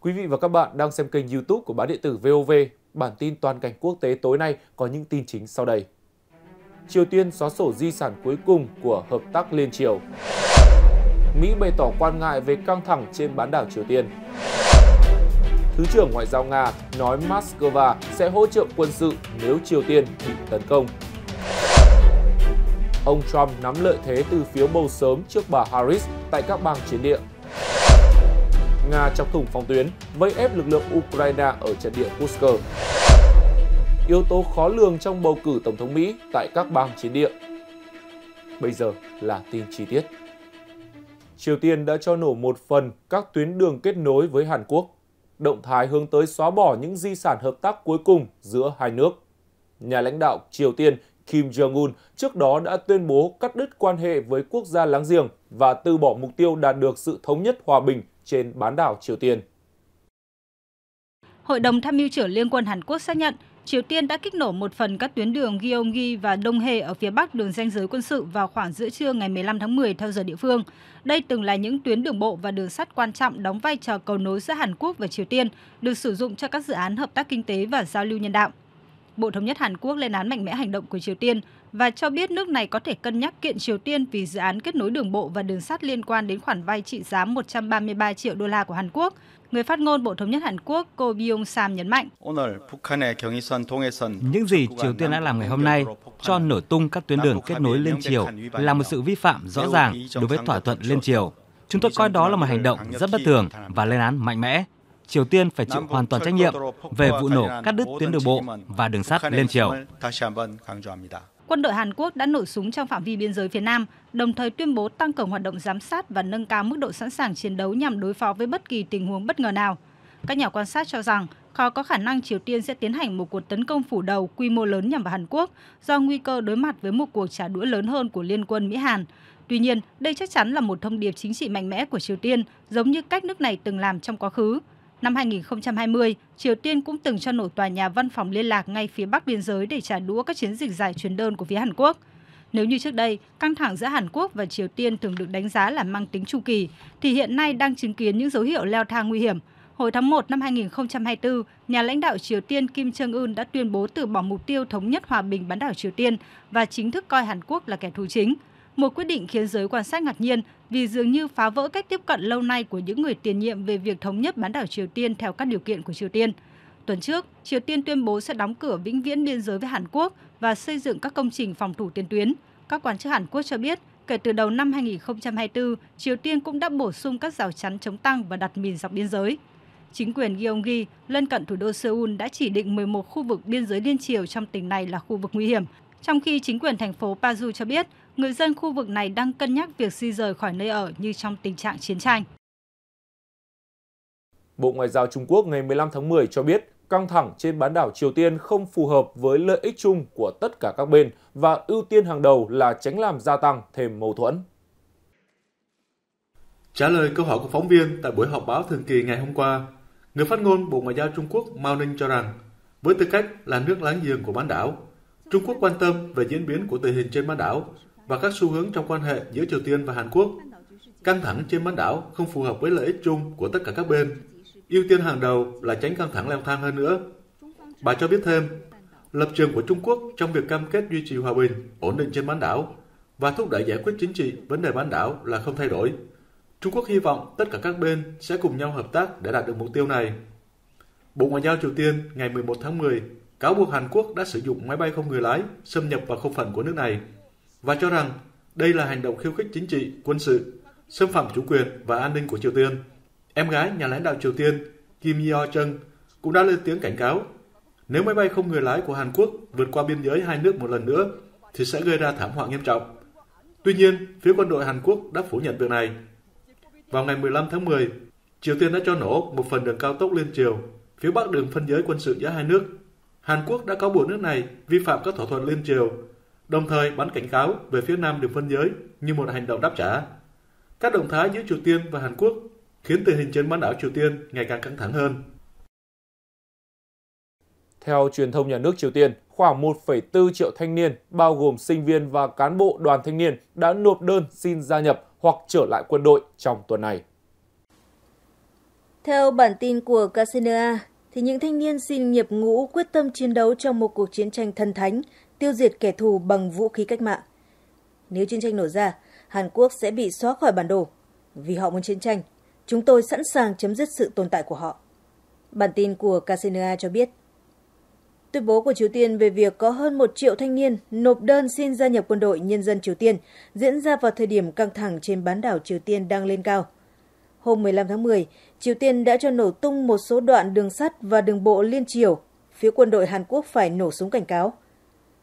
Quý vị và các bạn đang xem kênh YouTube của báo điện tử VOV. Bản tin toàn cảnh quốc tế tối nay có những tin chính sau đây. Triều Tiên xóa sổ di sản cuối cùng của hợp tác liên triều. Mỹ bày tỏ quan ngại về căng thẳng trên bán đảo Triều Tiên. Thứ trưởng Ngoại giao Nga nói Moscow sẽ hỗ trợ quân sự nếu Triều Tiên bị tấn công. Ông Trump nắm lợi thế từ phiếu bầu sớm trước bà Harris tại các bang chiến địa. Nga chọc thủng phòng tuyến, vây ép lực lượng Ukraine ở trận địa Kursk. Yếu tố khó lường trong bầu cử Tổng thống Mỹ tại các bang chiến địa. Bây giờ là tin chi tiết. Triều Tiên đã cho nổ một phần các tuyến đường kết nối với Hàn Quốc, động thái hướng tới xóa bỏ những di sản hợp tác cuối cùng giữa hai nước. Nhà lãnh đạo Triều Tiên Kim Jong-un trước đó đã tuyên bố cắt đứt quan hệ với quốc gia láng giềng và từ bỏ mục tiêu đạt được sự thống nhất hòa bình trên bán đảo Triều Tiên. Hội đồng tham mưu trưởng Liên quân Hàn Quốc xác nhận Triều Tiên đã kích nổ một phần các tuyến đường Gyeonggi và Donghae ở phía bắc đường ranh giới quân sự vào khoảng giữa trưa ngày 15 tháng 10 theo giờ địa phương. Đây từng là những tuyến đường bộ và đường sắt quan trọng đóng vai trò cầu nối giữa Hàn Quốc và Triều Tiên, được sử dụng cho các dự án hợp tác kinh tế và giao lưu nhân đạo. Bộ Thống nhất Hàn Quốc lên án mạnh mẽ hành động của Triều Tiên và cho biết nước này có thể cân nhắc kiện Triều Tiên vì dự án kết nối đường bộ và đường sắt liên quan đến khoản vay trị giá 133 triệu đô la của Hàn Quốc. Người phát ngôn Bộ Thống nhất Hàn Quốc Ko Byung Sam nhấn mạnh. Những gì Triều Tiên đã làm ngày hôm nay cho nổ tung các tuyến đường kết nối liên triều là một sự vi phạm rõ ràng đối với thỏa thuận liên triều. Chúng tôi coi đó là một hành động rất bất thường và lên án mạnh mẽ. Triều Tiên phải chịu hoàn toàn trách nhiệm về vụ nổ cắt đứt tuyến đường bộ và đường sắt liên triều. Quân đội Hàn Quốc đã nổ súng trong phạm vi biên giới phía Nam, đồng thời tuyên bố tăng cường hoạt động giám sát và nâng cao mức độ sẵn sàng chiến đấu nhằm đối phó với bất kỳ tình huống bất ngờ nào. Các nhà quan sát cho rằng khó có khả năng Triều Tiên sẽ tiến hành một cuộc tấn công phủ đầu quy mô lớn nhằm vào Hàn Quốc do nguy cơ đối mặt với một cuộc trả đũa lớn hơn của Liên quân Mỹ-Hàn. Tuy nhiên, đây chắc chắn là một thông điệp chính trị mạnh mẽ của Triều Tiên, giống như cách nước này từng làm trong quá khứ. Năm 2020, Triều Tiên cũng từng cho nổ tòa nhà văn phòng liên lạc ngay phía bắc biên giới để trả đũa các chiến dịch giải truyền đơn của phía Hàn Quốc. Nếu như trước đây, căng thẳng giữa Hàn Quốc và Triều Tiên thường được đánh giá là mang tính chu kỳ, thì hiện nay đang chứng kiến những dấu hiệu leo thang nguy hiểm. Hồi tháng 1 năm 2024, nhà lãnh đạo Triều Tiên Kim Jong-un đã tuyên bố từ bỏ mục tiêu thống nhất hòa bình bán đảo Triều Tiên và chính thức coi Hàn Quốc là kẻ thù chính. Một quyết định khiến giới quan sát ngạc nhiên vì dường như phá vỡ cách tiếp cận lâu nay của những người tiền nhiệm về việc thống nhất bán đảo Triều Tiên theo các điều kiện của Triều Tiên. Tuần trước, Triều Tiên tuyên bố sẽ đóng cửa vĩnh viễn biên giới với Hàn Quốc và xây dựng các công trình phòng thủ tiền tuyến. Các quan chức Hàn Quốc cho biết, kể từ đầu năm 2024, Triều Tiên cũng đã bổ sung các rào chắn chống tăng và đặt mìn dọc biên giới. Chính quyền Gyeonggi, lân cận thủ đô Seoul đã chỉ định 11 khu vực biên giới liên triều trong tỉnh này là khu vực nguy hiểm, trong khi chính quyền thành phố Paju cho biết người dân khu vực này đang cân nhắc việc di rời khỏi nơi ở như trong tình trạng chiến tranh. Bộ Ngoại giao Trung Quốc ngày 15 tháng 10 cho biết căng thẳng trên bán đảo Triều Tiên không phù hợp với lợi ích chung của tất cả các bên và ưu tiên hàng đầu là tránh làm gia tăng thêm mâu thuẫn. Trả lời câu hỏi của phóng viên tại buổi họp báo thường kỳ ngày hôm qua, người phát ngôn Bộ Ngoại giao Trung Quốc Mao Ninh cho rằng, với tư cách là nước láng giềng của bán đảo, Trung Quốc quan tâm về diễn biến của tình hình trên bán đảo và các xu hướng trong quan hệ giữa Triều Tiên và Hàn Quốc. Căng thẳng trên bán đảo không phù hợp với lợi ích chung của tất cả các bên. Ưu tiên hàng đầu là tránh căng thẳng leo thang hơn nữa. Bà cho biết thêm, lập trường của Trung Quốc trong việc cam kết duy trì hòa bình, ổn định trên bán đảo và thúc đẩy giải quyết chính trị vấn đề bán đảo là không thay đổi. Trung Quốc hy vọng tất cả các bên sẽ cùng nhau hợp tác để đạt được mục tiêu này. Bộ Ngoại giao Triều Tiên ngày 11 tháng 10 cáo buộc Hàn Quốc đã sử dụng máy bay không người lái xâm nhập vào không phận của nước này và cho rằng đây là hành động khiêu khích chính trị, quân sự, xâm phạm chủ quyền và an ninh của Triều Tiên. Em gái nhà lãnh đạo Triều Tiên Kim Yo Chung cũng đã lên tiếng cảnh cáo nếu máy bay không người lái của Hàn Quốc vượt qua biên giới hai nước một lần nữa thì sẽ gây ra thảm họa nghiêm trọng. Tuy nhiên, phía quân đội Hàn Quốc đã phủ nhận việc này. Vào ngày 15 tháng 10, Triều Tiên đã cho nổ một phần đường cao tốc liên triều, phía bắc đường phân giới quân sự giữa hai nước. Hàn Quốc đã cáo buộc nước này vi phạm các thỏa thuận liên triều đồng thời bắn cảnh cáo về phía nam đường phân giới như một hành động đáp trả. Các động thái giữa Triều Tiên và Hàn Quốc khiến tình hình trên bán đảo Triều Tiên ngày càng căng thẳng hơn. Theo truyền thông nhà nước Triều Tiên, khoảng 1,4 triệu thanh niên, bao gồm sinh viên và cán bộ đoàn thanh niên, đã nộp đơn xin gia nhập hoặc trở lại quân đội trong tuần này. Theo bản tin của KCNA, thì những thanh niên xin nhập ngũ quyết tâm chiến đấu trong một cuộc chiến tranh thần thánh, tiêu diệt kẻ thù bằng vũ khí cách mạng. Nếu chiến tranh nổ ra, Hàn Quốc sẽ bị xóa khỏi bản đồ. Vì họ muốn chiến tranh, chúng tôi sẵn sàng chấm dứt sự tồn tại của họ. Bản tin của KCNA cho biết, tuyên bố của Triều Tiên về việc có hơn một triệu thanh niên nộp đơn xin gia nhập quân đội nhân dân Triều Tiên diễn ra vào thời điểm căng thẳng trên bán đảo Triều Tiên đang lên cao. Hôm 15 tháng 10, Triều Tiên đã cho nổ tung một số đoạn đường sắt và đường bộ liên triều. Phía quân đội Hàn Quốc phải nổ súng cảnh cáo.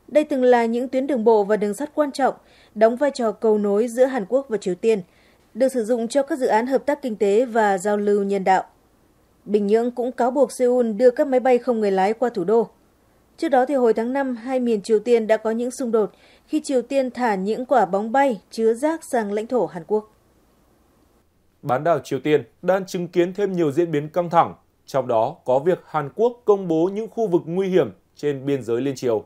Đây từng là những tuyến đường bộ và đường sắt quan trọng, đóng vai trò cầu nối giữa Hàn Quốc và Triều Tiên, được sử dụng cho các dự án hợp tác kinh tế và giao lưu nhân đạo. Bình Nhưỡng cũng cáo buộc Seoul đưa các máy bay không người lái qua thủ đô. Trước đó thì hồi tháng 5, hai miền Triều Tiên đã có những xung đột khi Triều Tiên thả những quả bóng bay chứa rác sang lãnh thổ Hàn Quốc bán đảo Triều Tiên đang chứng kiến thêm nhiều diễn biến căng thẳng, trong đó có việc Hàn Quốc công bố những khu vực nguy hiểm trên biên giới liên triều.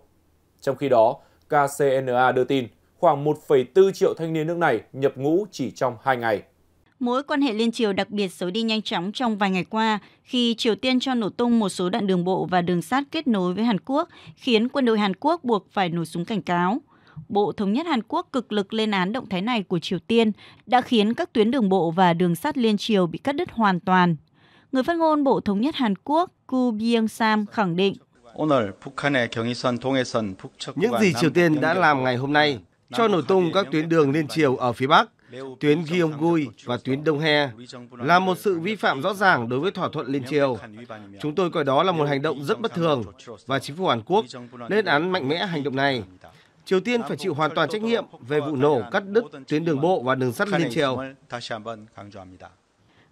Trong khi đó, KCNA đưa tin khoảng 1,4 triệu thanh niên nước này nhập ngũ chỉ trong 2 ngày. Mối quan hệ liên triều đặc biệt xấu đi nhanh chóng trong vài ngày qua khi Triều Tiên cho nổ tung một số đoạn đường bộ và đường sắt kết nối với Hàn Quốc, khiến quân đội Hàn Quốc buộc phải nổ súng cảnh cáo. Bộ Thống nhất Hàn Quốc cực lực lên án động thái này của Triều Tiên đã khiến các tuyến đường bộ và đường sắt liên triều bị cắt đứt hoàn toàn. Người phát ngôn Bộ Thống nhất Hàn Quốc Ku Byung-sam khẳng định những gì Triều Tiên đã làm ngày hôm nay cho nổ tung các tuyến đường liên triều ở phía Bắc, tuyến Gyeonggui và tuyến Đông He là một sự vi phạm rõ ràng đối với thỏa thuận liên triều. Chúng tôi coi đó là một hành động rất bất thường và chính phủ Hàn Quốc lên án mạnh mẽ hành động này. Triều Tiên phải chịu hoàn toàn trách nhiệm về vụ nổ cắt đứt tuyến đường bộ và đường sắt liên triều.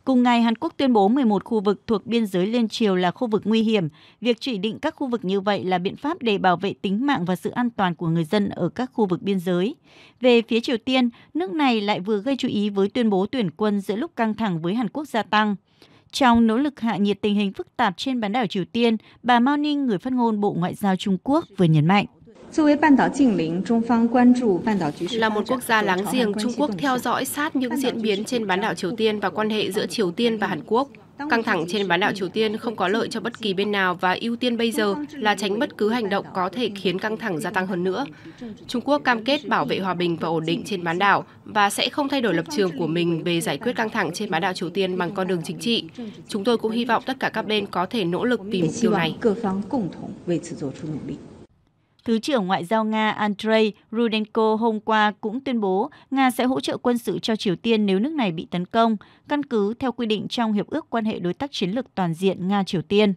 Cùng ngày, Hàn Quốc tuyên bố 11 khu vực thuộc biên giới liên triều là khu vực nguy hiểm. Việc chỉ định các khu vực như vậy là biện pháp để bảo vệ tính mạng và sự an toàn của người dân ở các khu vực biên giới. Về phía Triều Tiên, nước này lại vừa gây chú ý với tuyên bố tuyển quân giữa lúc căng thẳng với Hàn Quốc gia tăng. Trong nỗ lực hạ nhiệt tình hình phức tạp trên bán đảo Triều Tiên, bà Mao Ninh, người phát ngôn Bộ Ngoại giao Trung Quốc, vừa nhấn mạnh. Là một quốc gia láng giềng, Trung Quốc theo dõi sát những diễn biến trên bán đảo Triều Tiên và quan hệ giữa Triều Tiên và Hàn Quốc. Căng thẳng trên bán đảo Triều Tiên không có lợi cho bất kỳ bên nào và ưu tiên bây giờ là tránh bất cứ hành động có thể khiến căng thẳng gia tăng hơn nữa. Trung Quốc cam kết bảo vệ hòa bình và ổn định trên bán đảo và sẽ không thay đổi lập trường của mình về giải quyết căng thẳng trên bán đảo Triều Tiên bằng con đường chính trị. Chúng tôi cũng hy vọng tất cả các bên có thể nỗ lực vì mục tiêu này. Thứ trưởng Ngoại giao Nga Andrei Rudenko hôm qua cũng tuyên bố Nga sẽ hỗ trợ quân sự cho Triều Tiên nếu nước này bị tấn công, căn cứ theo quy định trong Hiệp ước quan hệ đối tác chiến lược toàn diện Nga-Triều Tiên.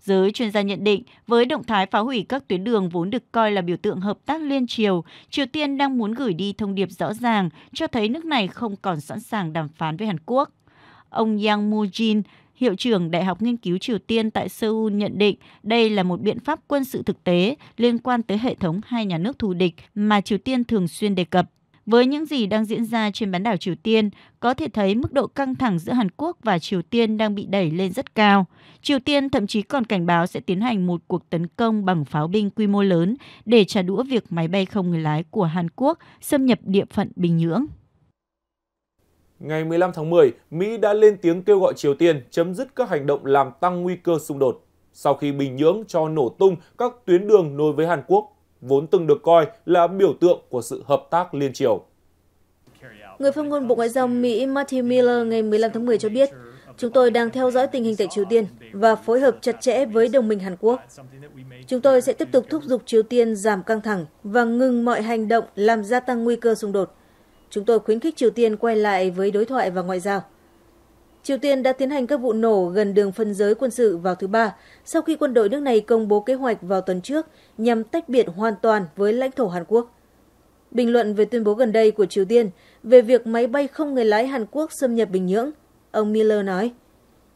Giới chuyên gia nhận định, với động thái phá hủy các tuyến đường vốn được coi là biểu tượng hợp tác liên triều, Triều Tiên đang muốn gửi đi thông điệp rõ ràng cho thấy nước này không còn sẵn sàng đàm phán với Hàn Quốc. Ông Yang Mu Jin. Hiệu trưởng Đại học Nghiên cứu Triều Tiên tại Seoul nhận định đây là một biện pháp quân sự thực tế liên quan tới hệ thống hai nhà nước thù địch mà Triều Tiên thường xuyên đề cập. Với những gì đang diễn ra trên bán đảo Triều Tiên, có thể thấy mức độ căng thẳng giữa Hàn Quốc và Triều Tiên đang bị đẩy lên rất cao. Triều Tiên thậm chí còn cảnh báo sẽ tiến hành một cuộc tấn công bằng pháo binh quy mô lớn để trả đũa việc máy bay không người lái của Hàn Quốc xâm nhập địa phận Bình Nhưỡng ngày 15 tháng 10, Mỹ đã lên tiếng kêu gọi Triều Tiên chấm dứt các hành động làm tăng nguy cơ xung đột sau khi Bình Nhưỡng cho nổ tung các tuyến đường nối với Hàn Quốc, vốn từng được coi là biểu tượng của sự hợp tác liên triều. Người phát ngôn Bộ Ngoại giao Mỹ Matthew Miller ngày 15 tháng 10 cho biết, chúng tôi đang theo dõi tình hình tại Triều Tiên và phối hợp chặt chẽ với đồng minh Hàn Quốc. Chúng tôi sẽ tiếp tục thúc giục Triều Tiên giảm căng thẳng và ngừng mọi hành động làm gia tăng nguy cơ xung đột Chúng tôi khuyến khích Triều Tiên quay lại với đối thoại và ngoại giao. Triều Tiên đã tiến hành các vụ nổ gần đường phân giới quân sự vào thứ Ba sau khi quân đội nước này công bố kế hoạch vào tuần trước nhằm tách biệt hoàn toàn với lãnh thổ Hàn Quốc. Bình luận về tuyên bố gần đây của Triều Tiên về việc máy bay không người lái Hàn Quốc xâm nhập Bình Nhưỡng, ông Miller nói,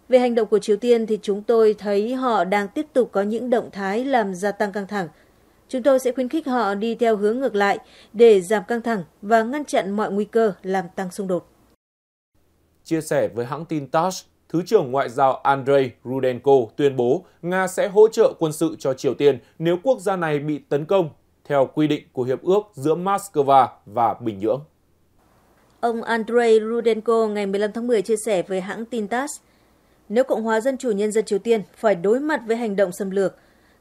về hành động của Triều Tiên thì chúng tôi thấy họ đang tiếp tục có những động thái làm gia tăng căng thẳng Chúng tôi sẽ khuyến khích họ đi theo hướng ngược lại để giảm căng thẳng và ngăn chặn mọi nguy cơ làm tăng xung đột. Chia sẻ với hãng tin TASS, Thứ trưởng Ngoại giao Andrei Rudenko tuyên bố Nga sẽ hỗ trợ quân sự cho Triều Tiên nếu quốc gia này bị tấn công, theo quy định của Hiệp ước giữa Moscow và Bình Nhưỡng. Ông Andrei Rudenko ngày 15 tháng 10 chia sẻ với hãng tin TASS, Nếu Cộng hòa Dân chủ Nhân dân Triều Tiên phải đối mặt với hành động xâm lược,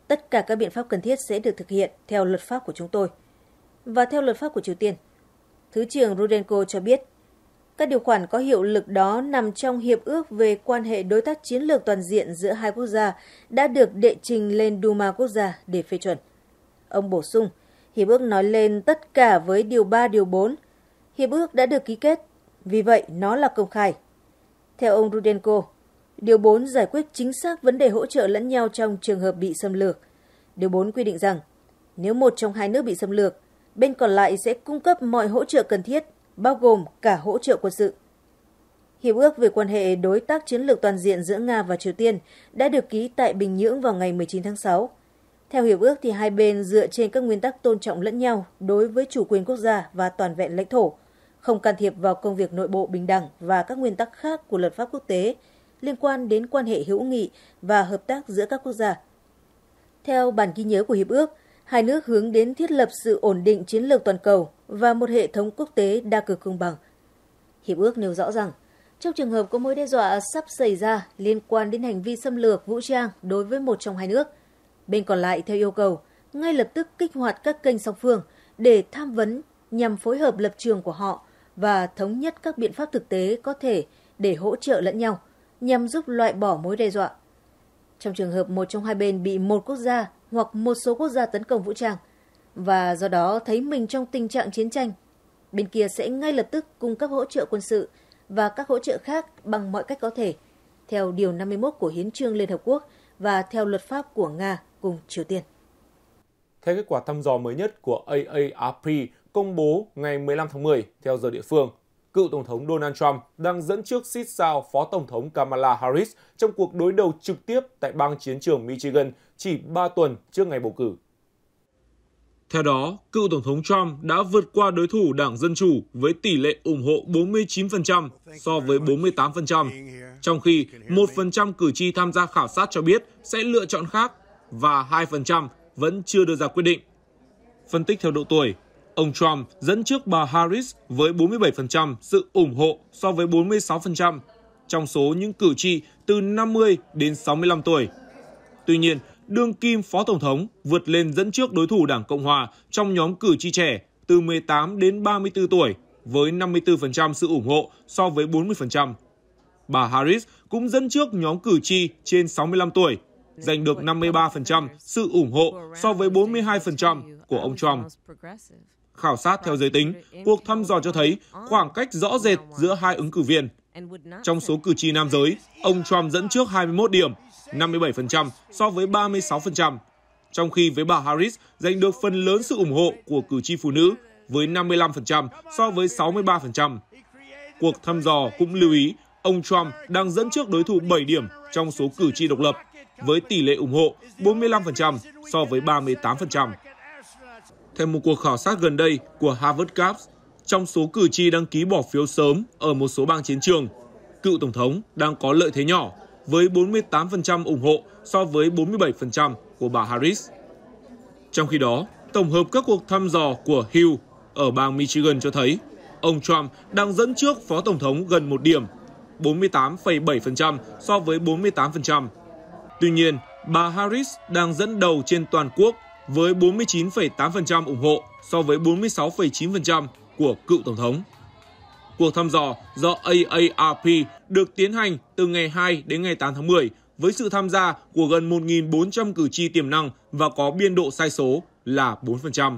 tất cả các biện pháp cần thiết sẽ được thực hiện theo luật pháp của chúng tôi. Và theo luật pháp của Triều Tiên, Thứ trưởng Rudenko cho biết, các điều khoản có hiệu lực đó nằm trong hiệp ước về quan hệ đối tác chiến lược toàn diện giữa hai quốc gia đã được đệ trình lên Duma quốc gia để phê chuẩn. Ông bổ sung, hiệp ước nói lên tất cả với điều 3 điều 4. Hiệp ước đã được ký kết, vì vậy nó là công khai. Theo ông Rudenko, điều 4 giải quyết chính xác vấn đề hỗ trợ lẫn nhau trong trường hợp bị xâm lược. Điều 4 quy định rằng, nếu một trong hai nước bị xâm lược, bên còn lại sẽ cung cấp mọi hỗ trợ cần thiết, bao gồm cả hỗ trợ quân sự. Hiệp ước về quan hệ đối tác chiến lược toàn diện giữa Nga và Triều Tiên đã được ký tại Bình Nhưỡng vào ngày 19 tháng 6. Theo hiệp ước thì hai bên dựa trên các nguyên tắc tôn trọng lẫn nhau đối với chủ quyền quốc gia và toàn vẹn lãnh thổ, không can thiệp vào công việc nội bộ bình đẳng và các nguyên tắc khác của luật pháp quốc tế liên quan đến quan hệ hữu nghị và hợp tác giữa các quốc gia. Theo bản ghi nhớ của hiệp ước, hai nước hướng đến thiết lập sự ổn định chiến lược toàn cầu và một hệ thống quốc tế đa cực công bằng. Hiệp ước nêu rõ rằng, trong trường hợp có mối đe dọa sắp xảy ra liên quan đến hành vi xâm lược vũ trang đối với một trong hai nước, bên còn lại theo yêu cầu ngay lập tức kích hoạt các kênh song phương để tham vấn nhằm phối hợp lập trường của họ và thống nhất các biện pháp thực tế có thể để hỗ trợ lẫn nhau nhằm giúp loại bỏ mối đe dọa. Trong trường hợp một trong hai bên bị một quốc gia hoặc một số quốc gia tấn công vũ trang và do đó thấy mình trong tình trạng chiến tranh, bên kia sẽ ngay lập tức cung cấp hỗ trợ quân sự và các hỗ trợ khác bằng mọi cách có thể, theo Điều 51 của Hiến trương Liên Hợp Quốc và theo luật pháp của Nga cùng Triều Tiên. Theo kết quả thăm dò mới nhất của AARP công bố ngày 15 tháng 10 theo giờ địa phương, cựu Tổng thống Donald Trump đang dẫn trước xít sao Phó Tổng thống Kamala Harris trong cuộc đối đầu trực tiếp tại bang chiến trường Michigan chỉ 3 tuần trước ngày bầu cử. Theo đó, cựu Tổng thống Trump đã vượt qua đối thủ Đảng Dân Chủ với tỷ lệ ủng hộ 49% so với 48%, trong khi 1% cử tri tham gia khảo sát cho biết sẽ lựa chọn khác và 2% vẫn chưa đưa ra quyết định. Phân tích theo độ tuổi, ông Trump dẫn trước bà Harris với 47% sự ủng hộ so với 46% trong số những cử tri từ 50 đến 65 tuổi. Tuy nhiên, đương kim phó tổng thống vượt lên dẫn trước đối thủ Đảng Cộng Hòa trong nhóm cử tri trẻ từ 18 đến 34 tuổi với 54% sự ủng hộ so với 40%. Bà Harris cũng dẫn trước nhóm cử tri trên 65 tuổi, giành được 53% sự ủng hộ so với 42% của ông Trump. Khảo sát theo giới tính, cuộc thăm dò cho thấy khoảng cách rõ rệt giữa hai ứng cử viên. Trong số cử tri nam giới, ông Trump dẫn trước 21 điểm, 57% so với 36%, trong khi với bà Harris giành được phần lớn sự ủng hộ của cử tri phụ nữ với 55% so với 63%. Cuộc thăm dò cũng lưu ý ông Trump đang dẫn trước đối thủ 7 điểm trong số cử tri độc lập với tỷ lệ ủng hộ 45% so với 38%. Theo một cuộc khảo sát gần đây của Harvard Caps, trong số cử tri đăng ký bỏ phiếu sớm ở một số bang chiến trường, cựu Tổng thống đang có lợi thế nhỏ với 48% ủng hộ so với 47% của bà Harris. Trong khi đó, tổng hợp các cuộc thăm dò của Hill ở bang Michigan cho thấy ông Trump đang dẫn trước Phó Tổng thống gần một điểm, 48,7% so với 48%. Tuy nhiên, bà Harris đang dẫn đầu trên toàn quốc với 49,8% ủng hộ so với 46,9% của cựu Tổng thống. Cuộc thăm dò do AARP được tiến hành từ ngày 2 đến ngày 8 tháng 10 với sự tham gia của gần 1.400 cử tri tiềm năng và có biên độ sai số là 4%.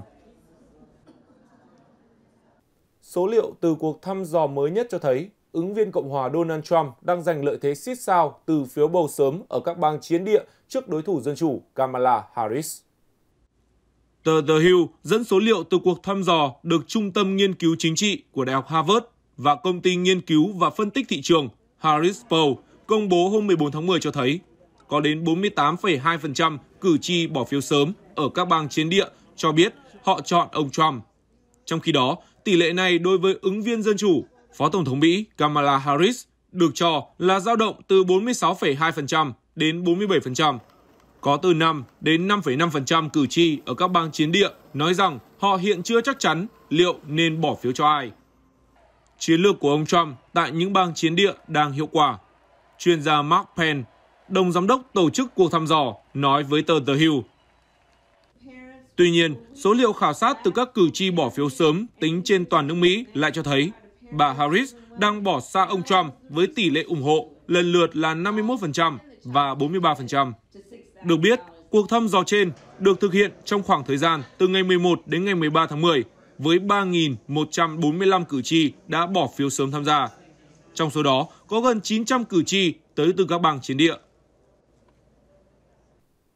Số liệu từ cuộc thăm dò mới nhất cho thấy ứng viên Cộng hòa Donald Trump đang giành lợi thế xít sao từ phiếu bầu sớm ở các bang chiến địa trước đối thủ Dân Chủ Kamala Harris. Tờ The Hill dẫn số liệu từ cuộc thăm dò được Trung tâm Nghiên cứu Chính trị của Đại học Harvard và công ty nghiên cứu và phân tích thị trường Harris Poll công bố hôm 14 tháng 10 cho thấy có đến 48,2% cử tri bỏ phiếu sớm ở các bang chiến địa cho biết họ chọn ông Trump. Trong khi đó, tỷ lệ này đối với ứng viên Dân Chủ, Phó Tổng thống Mỹ Kamala Harris được cho là dao động từ 46,2% đến 47%. Có từ 5 đến 5,5% cử tri ở các bang chiến địa nói rằng họ hiện chưa chắc chắn liệu nên bỏ phiếu cho ai. Chiến lược của ông Trump tại những bang chiến địa đang hiệu quả. chuyên gia Mark Penn, đồng giám đốc tổ chức cuộc thăm dò, nói với tờ The Hill. Tuy nhiên, số liệu khảo sát từ các cử tri bỏ phiếu sớm tính trên toàn nước Mỹ lại cho thấy bà Harris đang bỏ xa ông Trump với tỷ lệ ủng hộ lần lượt là 51% và 43%. Được biết, cuộc thăm dò trên được thực hiện trong khoảng thời gian từ ngày 11 đến ngày 13 tháng 10 với 3.145 cử tri đã bỏ phiếu sớm tham gia. Trong số đó, có gần 900 cử tri tới từ các bang chiến địa.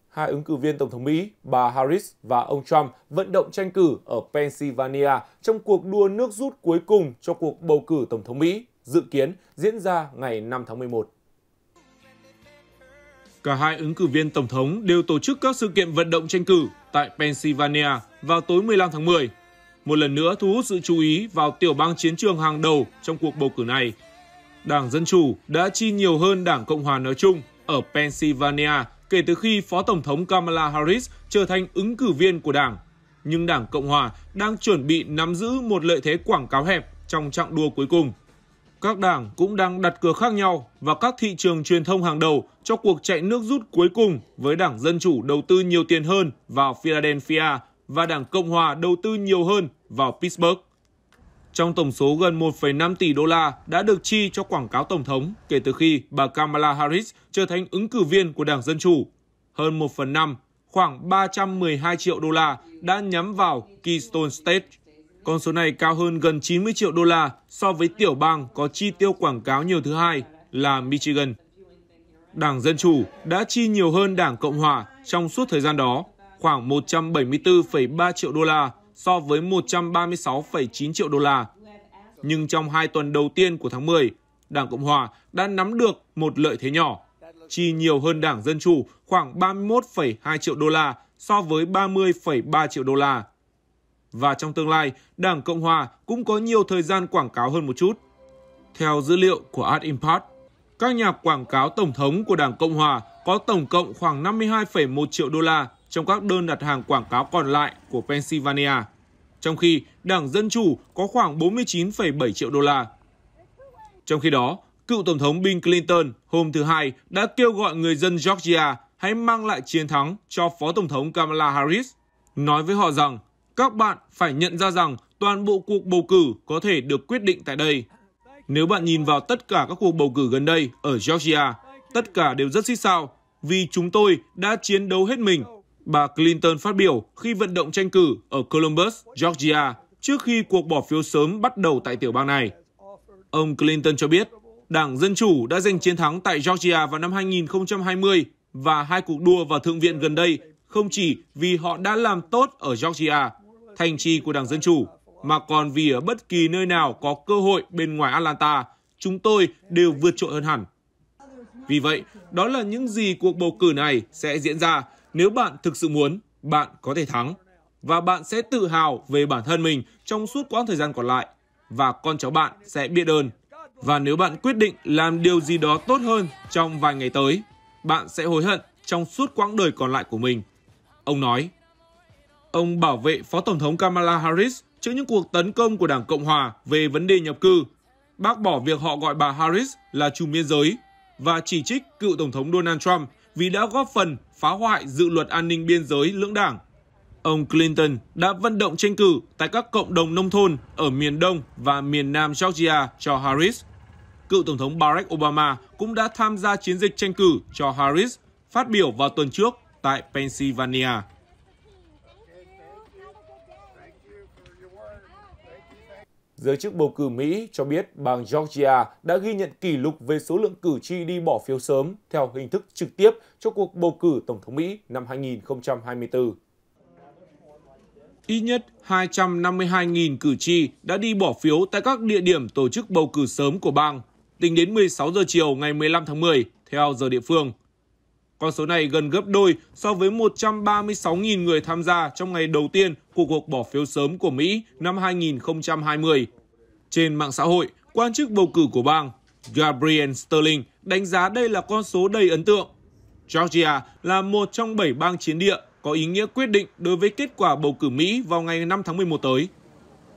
Hai ứng cử viên Tổng thống Mỹ, bà Harris và ông Trump vận động tranh cử ở Pennsylvania trong cuộc đua nước rút cuối cùng cho cuộc bầu cử Tổng thống Mỹ, dự kiến diễn ra ngày 5 tháng 11. Cả hai ứng cử viên Tổng thống đều tổ chức các sự kiện vận động tranh cử tại Pennsylvania vào tối 15 tháng 10. Một lần nữa thu hút sự chú ý vào tiểu bang chiến trường hàng đầu trong cuộc bầu cử này. Đảng Dân Chủ đã chi nhiều hơn Đảng Cộng Hòa nói chung ở Pennsylvania kể từ khi Phó Tổng thống Kamala Harris trở thành ứng cử viên của Đảng. Nhưng Đảng Cộng Hòa đang chuẩn bị nắm giữ một lợi thế quảng cáo hẹp trong chặng đua cuối cùng. Các đảng cũng đang đặt cược khác nhau và các thị trường truyền thông hàng đầu cho cuộc chạy nước rút cuối cùng với Đảng Dân Chủ đầu tư nhiều tiền hơn vào Philadelphia và Đảng Cộng Hòa đầu tư nhiều hơn vào Pittsburgh. Trong tổng số gần 1,5 tỷ đô la đã được chi cho quảng cáo tổng thống kể từ khi bà Kamala Harris trở thành ứng cử viên của Đảng Dân Chủ, hơn 1 phần 5, khoảng 312 triệu đô la đã nhắm vào Keystone State con số này cao hơn gần 90 triệu đô la so với tiểu bang có chi tiêu quảng cáo nhiều thứ hai là Michigan. Đảng Dân Chủ đã chi nhiều hơn Đảng Cộng Hòa trong suốt thời gian đó, khoảng 174,3 triệu đô la so với 136,9 triệu đô la. Nhưng trong hai tuần đầu tiên của tháng 10, Đảng Cộng Hòa đã nắm được một lợi thế nhỏ, chi nhiều hơn Đảng Dân Chủ khoảng 31,2 triệu đô la so với 30,3 triệu đô la và trong tương lai, Đảng Cộng Hòa cũng có nhiều thời gian quảng cáo hơn một chút. Theo dữ liệu của Ad Impact, các nhà quảng cáo tổng thống của Đảng Cộng Hòa có tổng cộng khoảng 52,1 triệu đô la trong các đơn đặt hàng quảng cáo còn lại của Pennsylvania, trong khi Đảng Dân Chủ có khoảng 49,7 triệu đô la. Trong khi đó, cựu Tổng thống Bill Clinton hôm thứ Hai đã kêu gọi người dân Georgia hãy mang lại chiến thắng cho Phó Tổng thống Kamala Harris, nói với họ rằng các bạn phải nhận ra rằng toàn bộ cuộc bầu cử có thể được quyết định tại đây. Nếu bạn nhìn vào tất cả các cuộc bầu cử gần đây ở Georgia, tất cả đều rất xích sao vì chúng tôi đã chiến đấu hết mình. Bà Clinton phát biểu khi vận động tranh cử ở Columbus, Georgia trước khi cuộc bỏ phiếu sớm bắt đầu tại tiểu bang này. Ông Clinton cho biết, Đảng Dân Chủ đã giành chiến thắng tại Georgia vào năm 2020 và hai cuộc đua vào Thượng viện gần đây không chỉ vì họ đã làm tốt ở Georgia thành trì của Đảng Dân Chủ, mà còn vì ở bất kỳ nơi nào có cơ hội bên ngoài Atlanta, chúng tôi đều vượt trội hơn hẳn. Vì vậy, đó là những gì cuộc bầu cử này sẽ diễn ra. Nếu bạn thực sự muốn, bạn có thể thắng. Và bạn sẽ tự hào về bản thân mình trong suốt quãng thời gian còn lại. Và con cháu bạn sẽ biết ơn. Và nếu bạn quyết định làm điều gì đó tốt hơn trong vài ngày tới, bạn sẽ hối hận trong suốt quãng đời còn lại của mình. Ông nói. Ông bảo vệ Phó Tổng thống Kamala Harris trước những cuộc tấn công của Đảng Cộng Hòa về vấn đề nhập cư, bác bỏ việc họ gọi bà Harris là chủ biên giới và chỉ trích cựu Tổng thống Donald Trump vì đã góp phần phá hoại dự luật an ninh biên giới lưỡng đảng. Ông Clinton đã vận động tranh cử tại các cộng đồng nông thôn ở miền Đông và miền Nam Georgia cho Harris. Cựu Tổng thống Barack Obama cũng đã tham gia chiến dịch tranh cử cho Harris, phát biểu vào tuần trước tại Pennsylvania. Giới chức bầu cử Mỹ cho biết bang Georgia đã ghi nhận kỷ lục về số lượng cử tri đi bỏ phiếu sớm theo hình thức trực tiếp cho cuộc bầu cử Tổng thống Mỹ năm 2024. Ít nhất 252.000 cử tri đã đi bỏ phiếu tại các địa điểm tổ chức bầu cử sớm của bang, tính đến 16 giờ chiều ngày 15 tháng 10 theo giờ địa phương. Con số này gần gấp đôi so với 136.000 người tham gia trong ngày đầu tiên của cuộc bỏ phiếu sớm của Mỹ năm 2020. Trên mạng xã hội, quan chức bầu cử của bang Gabriel Sterling đánh giá đây là con số đầy ấn tượng. Georgia là một trong 7 bang chiến địa có ý nghĩa quyết định đối với kết quả bầu cử Mỹ vào ngày 5 tháng 11 tới.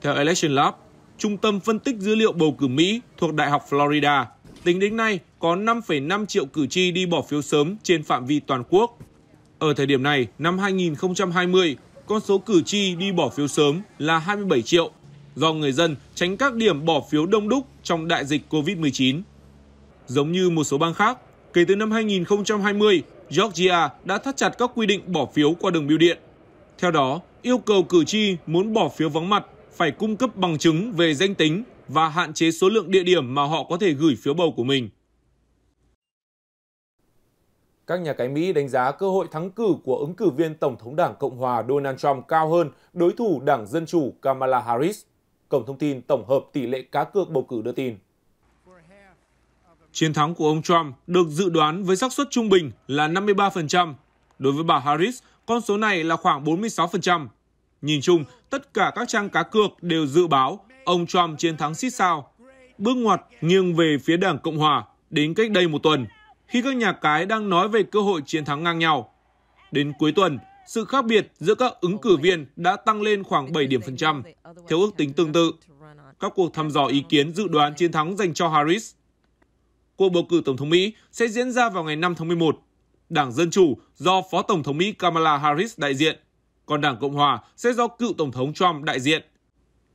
Theo Election Lab, trung tâm phân tích dữ liệu bầu cử Mỹ thuộc Đại học Florida, tính đến nay có 5,5 triệu cử tri đi bỏ phiếu sớm trên phạm vi toàn quốc. Ở thời điểm này, năm 2020, con số cử tri đi bỏ phiếu sớm là 27 triệu, do người dân tránh các điểm bỏ phiếu đông đúc trong đại dịch COVID-19. Giống như một số bang khác, kể từ năm 2020, Georgia đã thắt chặt các quy định bỏ phiếu qua đường bưu điện. Theo đó, yêu cầu cử tri muốn bỏ phiếu vắng mặt phải cung cấp bằng chứng về danh tính và hạn chế số lượng địa điểm mà họ có thể gửi phiếu bầu của mình. Các nhà cái Mỹ đánh giá cơ hội thắng cử của ứng cử viên Tổng thống Đảng Cộng hòa Donald Trump cao hơn đối thủ Đảng Dân Chủ Kamala Harris. Cổng thông tin tổng hợp tỷ lệ cá cược bầu cử đưa tin. Chiến thắng của ông Trump được dự đoán với xác suất trung bình là 53%. Đối với bà Harris, con số này là khoảng 46%. Nhìn chung, tất cả các trang cá cược đều dự báo ông Trump chiến thắng xít sao. Bước ngoặt nghiêng về phía Đảng Cộng Hòa đến cách đây một tuần, khi các nhà cái đang nói về cơ hội chiến thắng ngang nhau. Đến cuối tuần, sự khác biệt giữa các ứng cử viên đã tăng lên khoảng 7 điểm phần trăm, theo ước tính tương tự. Các cuộc thăm dò ý kiến dự đoán chiến thắng dành cho Harris. Cuộc bầu cử Tổng thống Mỹ sẽ diễn ra vào ngày 5 tháng 11. Đảng Dân Chủ do Phó Tổng thống Mỹ Kamala Harris đại diện, còn Đảng Cộng Hòa sẽ do cựu Tổng thống Trump đại diện.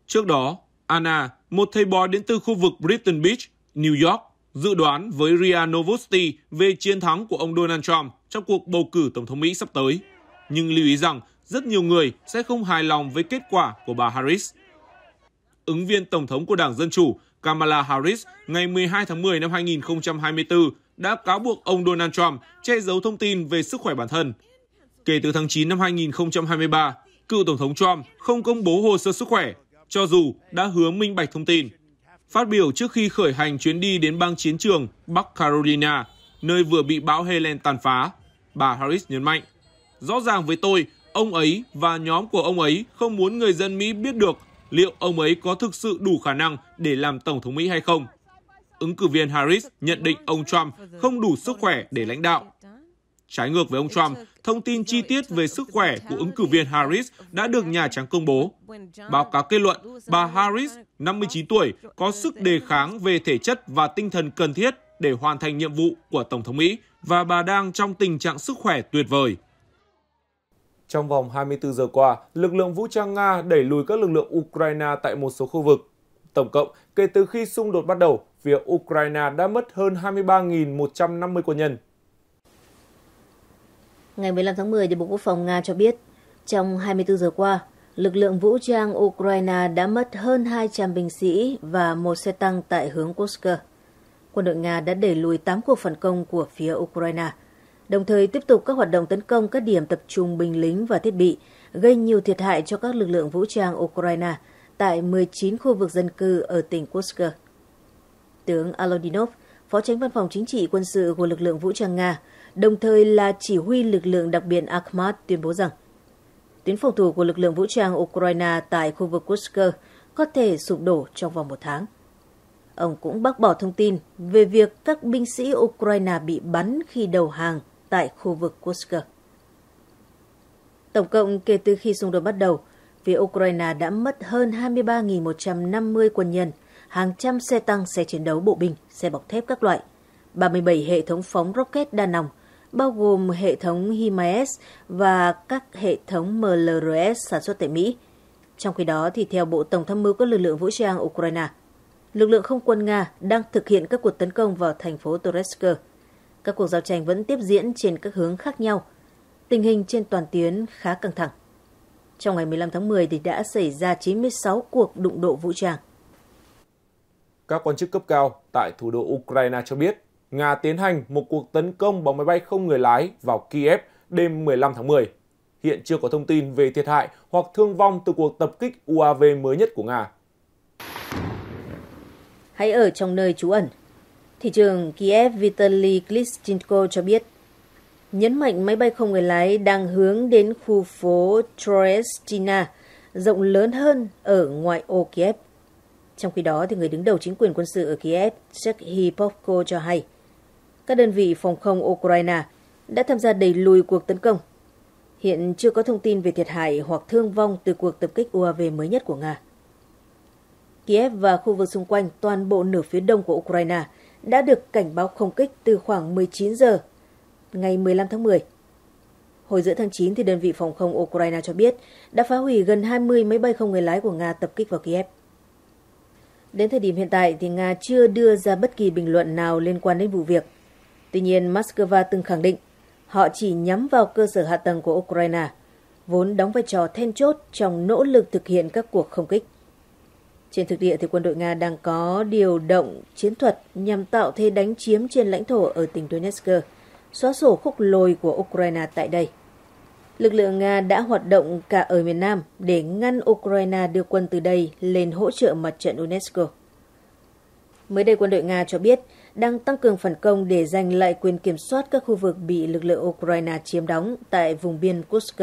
Trước đó, Anna, một thầy bói đến từ khu vực Brighton Beach, New York, dự đoán với RIA Novosti về chiến thắng của ông Donald Trump trong cuộc bầu cử Tổng thống Mỹ sắp tới. Nhưng lưu ý rằng rất nhiều người sẽ không hài lòng với kết quả của bà Harris. Ứng viên Tổng thống của Đảng Dân Chủ Kamala Harris ngày 12 tháng 10 năm 2024 đã cáo buộc ông Donald Trump che giấu thông tin về sức khỏe bản thân. Kể từ tháng 9 năm 2023, cựu Tổng thống Trump không công bố hồ sơ sức khỏe, cho dù đã hứa minh bạch thông tin. Phát biểu trước khi khởi hành chuyến đi đến bang chiến trường Bắc Carolina, nơi vừa bị bão Helen tàn phá, bà Harris nhấn mạnh, rõ ràng với tôi, ông ấy và nhóm của ông ấy không muốn người dân Mỹ biết được liệu ông ấy có thực sự đủ khả năng để làm Tổng thống Mỹ hay không. Ứng cử viên Harris nhận định ông Trump không đủ sức khỏe để lãnh đạo. Trái ngược với ông Trump, thông tin chi tiết về sức khỏe của ứng cử viên Harris đã được Nhà Trắng công bố. Báo cáo kết luận, bà Harris, 59 tuổi, có sức đề kháng về thể chất và tinh thần cần thiết để hoàn thành nhiệm vụ của Tổng thống Mỹ và bà đang trong tình trạng sức khỏe tuyệt vời. Trong vòng 24 giờ qua, lực lượng vũ trang Nga đẩy lùi các lực lượng Ukraine tại một số khu vực. Tổng cộng, kể từ khi xung đột bắt đầu, phía Ukraine đã mất hơn 23.150 quân nhân. Ngày 15 tháng 10, Bộ Quốc phòng Nga cho biết, trong 24 giờ qua, lực lượng vũ trang Ukraine đã mất hơn 200 binh sĩ và một xe tăng tại hướng Kursk. Quân đội Nga đã đẩy lùi 8 cuộc phản công của phía Ukraine – đồng thời tiếp tục các hoạt động tấn công các điểm tập trung binh lính và thiết bị, gây nhiều thiệt hại cho các lực lượng vũ trang Ukraine tại 19 khu vực dân cư ở tỉnh Kursk. Tướng Alodinov, Phó tránh văn phòng chính trị quân sự của lực lượng vũ trang Nga, đồng thời là chỉ huy lực lượng đặc biệt Akhmat tuyên bố rằng tuyến phòng thủ của lực lượng vũ trang Ukraine tại khu vực Kursk có thể sụp đổ trong vòng một tháng. Ông cũng bác bỏ thông tin về việc các binh sĩ Ukraine bị bắn khi đầu hàng tại khu vực Kursk. Tổng cộng kể từ khi xung đột bắt đầu, phía Ukraine đã mất hơn 23.150 quân nhân, hàng trăm xe tăng, xe chiến đấu bộ binh, xe bọc thép các loại, 37 hệ thống phóng rocket đa nòng, bao gồm hệ thống HIMARS và các hệ thống MLRS sản xuất tại Mỹ. Trong khi đó, thì theo Bộ Tổng tham mưu các lực lượng vũ trang Ukraine, lực lượng không quân Nga đang thực hiện các cuộc tấn công vào thành phố Toretsk, các cuộc giao tranh vẫn tiếp diễn trên các hướng khác nhau. Tình hình trên toàn tuyến khá căng thẳng. Trong ngày 15 tháng 10 thì đã xảy ra 96 cuộc đụng độ vũ trang. Các quan chức cấp cao tại thủ đô Ukraine cho biết Nga tiến hành một cuộc tấn công bằng máy bay không người lái vào Kiev đêm 15 tháng 10. Hiện chưa có thông tin về thiệt hại hoặc thương vong từ cuộc tập kích UAV mới nhất của Nga. Hãy ở trong nơi trú ẩn Thị trường Kiev Vitaly Klitschko cho biết, nhấn mạnh máy bay không người lái đang hướng đến khu phố Troestina, rộng lớn hơn ở ngoại ô Kiev. Trong khi đó, thì người đứng đầu chính quyền quân sự ở Kiev, Sergei Popko cho hay, các đơn vị phòng không Ukraine đã tham gia đẩy lùi cuộc tấn công. Hiện chưa có thông tin về thiệt hại hoặc thương vong từ cuộc tập kích UAV mới nhất của Nga. Kiev và khu vực xung quanh toàn bộ nửa phía đông của Ukraine đã được cảnh báo không kích từ khoảng 19 giờ ngày 15 tháng 10. Hồi giữa tháng 9, thì đơn vị phòng không Ukraine cho biết đã phá hủy gần 20 máy bay không người lái của Nga tập kích vào Kiev. Đến thời điểm hiện tại thì Nga chưa đưa ra bất kỳ bình luận nào liên quan đến vụ việc. Tuy nhiên, Moscow từng khẳng định họ chỉ nhắm vào cơ sở hạ tầng của Ukraine, vốn đóng vai trò then chốt trong nỗ lực thực hiện các cuộc không kích. Trên thực địa thì quân đội Nga đang có điều động chiến thuật nhằm tạo thế đánh chiếm trên lãnh thổ ở tỉnh Donetsk, xóa sổ khúc lồi của Ukraine tại đây. Lực lượng Nga đã hoạt động cả ở miền Nam để ngăn Ukraine đưa quân từ đây lên hỗ trợ mặt trận UNESCO. Mới đây quân đội Nga cho biết đang tăng cường phản công để giành lại quyền kiểm soát các khu vực bị lực lượng Ukraine chiếm đóng tại vùng biên Kursk.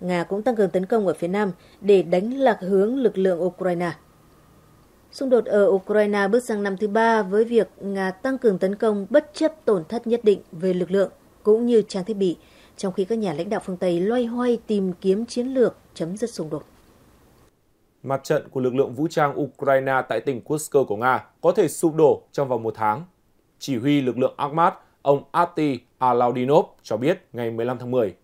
Nga cũng tăng cường tấn công ở phía Nam để đánh lạc hướng lực lượng Ukraine. Xung đột ở Ukraine bước sang năm thứ ba với việc Nga tăng cường tấn công bất chấp tổn thất nhất định về lực lượng cũng như trang thiết bị, trong khi các nhà lãnh đạo phương Tây loay hoay tìm kiếm chiến lược chấm dứt xung đột. Mặt trận của lực lượng vũ trang Ukraine tại tỉnh Kursk của Nga có thể sụp đổ trong vòng một tháng. Chỉ huy lực lượng Akhmat, ông Ati Alaudinov cho biết ngày 15 tháng 10.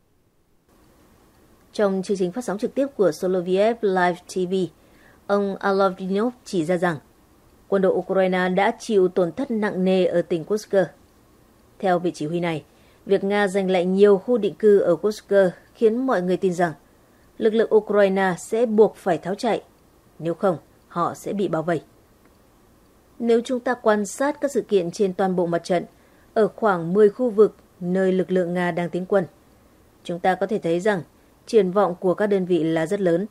Trong chương trình phát sóng trực tiếp của Soloviev Live TV, ông Alaudinov chỉ ra rằng quân đội Ukraine đã chịu tổn thất nặng nề ở tỉnh Kursk. Theo vị chỉ huy này, việc Nga giành lại nhiều khu định cư ở Kursk khiến mọi người tin rằng lực lượng Ukraine sẽ buộc phải tháo chạy, nếu không họ sẽ bị bao vây. Nếu chúng ta quan sát các sự kiện trên toàn bộ mặt trận, ở khoảng 10 khu vực nơi lực lượng Nga đang tiến quân, chúng ta có thể thấy rằng triển vọng của các đơn vị là rất lớn.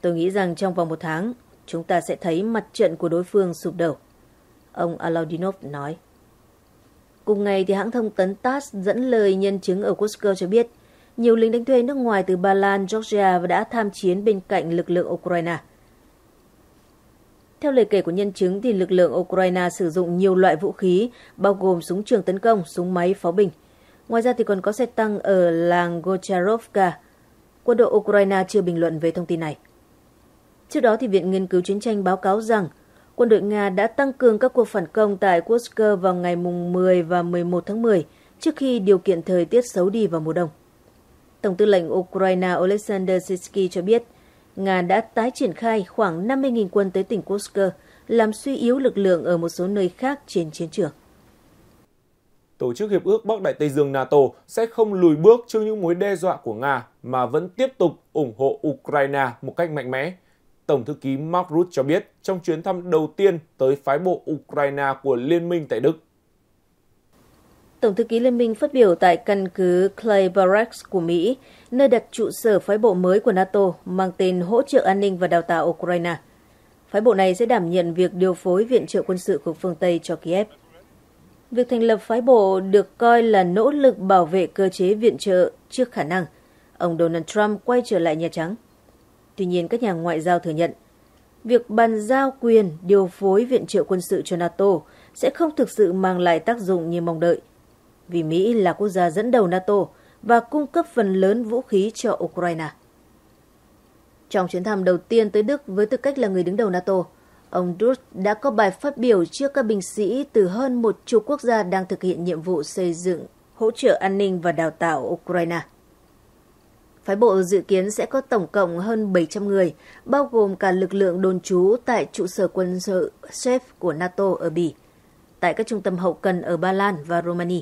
Tôi nghĩ rằng trong vòng một tháng, chúng ta sẽ thấy mặt trận của đối phương sụp đổ. Ông Alaudinov nói. Cùng ngày, thì hãng thông tấn TASS dẫn lời nhân chứng ở Kursk cho biết, nhiều lính đánh thuê nước ngoài từ Ba Lan, Georgia đã tham chiến bên cạnh lực lượng Ukraine. Theo lời kể của nhân chứng, thì lực lượng Ukraine sử dụng nhiều loại vũ khí, bao gồm súng trường tấn công, súng máy, pháo binh. Ngoài ra thì còn có xe tăng ở làng Gocharovka. Quân đội Ukraine chưa bình luận về thông tin này. Trước đó, thì Viện Nghiên cứu Chiến tranh báo cáo rằng quân đội Nga đã tăng cường các cuộc phản công tại Kursk vào ngày 10 và 11 tháng 10 trước khi điều kiện thời tiết xấu đi vào mùa đông. Tổng tư lệnh Ukraine Oleksandr Sitsky cho biết, Nga đã tái triển khai khoảng 50.000 quân tới tỉnh Kursk, làm suy yếu lực lượng ở một số nơi khác trên chiến trường. Tổ chức Hiệp ước Bắc Đại Tây Dương NATO sẽ không lùi bước trước những mối đe dọa của Nga mà vẫn tiếp tục ủng hộ Ukraine một cách mạnh mẽ. Tổng thư ký Mark Rutte cho biết trong chuyến thăm đầu tiên tới phái bộ Ukraine của Liên minh tại Đức. Tổng thư ký Liên minh phát biểu tại căn cứ Clay Barracks của Mỹ, nơi đặt trụ sở phái bộ mới của NATO mang tên Hỗ trợ an ninh và đào tạo Ukraine. Phái bộ này sẽ đảm nhận việc điều phối viện trợ quân sự của phương Tây cho Kiev. Việc thành lập phái bộ được coi là nỗ lực bảo vệ cơ chế viện trợ trước khả năng ông Donald Trump quay trở lại Nhà Trắng. Tuy nhiên, các nhà ngoại giao thừa nhận, việc bàn giao quyền điều phối viện trợ quân sự cho NATO sẽ không thực sự mang lại tác dụng như mong đợi – vì Mỹ là quốc gia dẫn đầu NATO và cung cấp phần lớn vũ khí cho Ukraine. Trong chuyến thăm đầu tiên tới Đức với tư cách là người đứng đầu NATO, ông Rutte đã có bài phát biểu trước các binh sĩ từ hơn một chục quốc gia đang thực hiện nhiệm vụ xây dựng, hỗ trợ an ninh và đào tạo Ukraine. Phái bộ dự kiến sẽ có tổng cộng hơn 700 người, bao gồm cả lực lượng đồn trú tại trụ sở quân sự Chef của NATO ở Bỉ, tại các trung tâm hậu cần ở Ba Lan và Romania.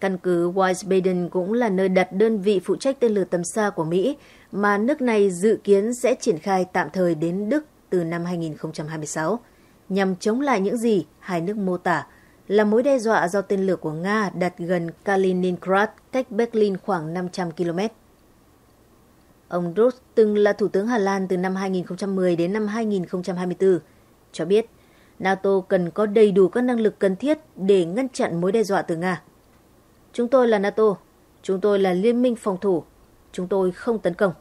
Căn cứ Wiesbaden cũng là nơi đặt đơn vị phụ trách tên lửa tầm xa của Mỹ mà nước này dự kiến sẽ triển khai tạm thời đến Đức từ năm 2026 nhằm chống lại những gì hai nước mô tả là mối đe dọa do tên lửa của Nga đặt gần Kaliningrad cách Berlin khoảng 500 km. Ông Rutte từng là Thủ tướng Hà Lan từ năm 2010 đến năm 2024, cho biết NATO cần có đầy đủ các năng lực cần thiết để ngăn chặn mối đe dọa từ Nga. Chúng tôi là NATO. Chúng tôi là liên minh phòng thủ. Chúng tôi không tấn công.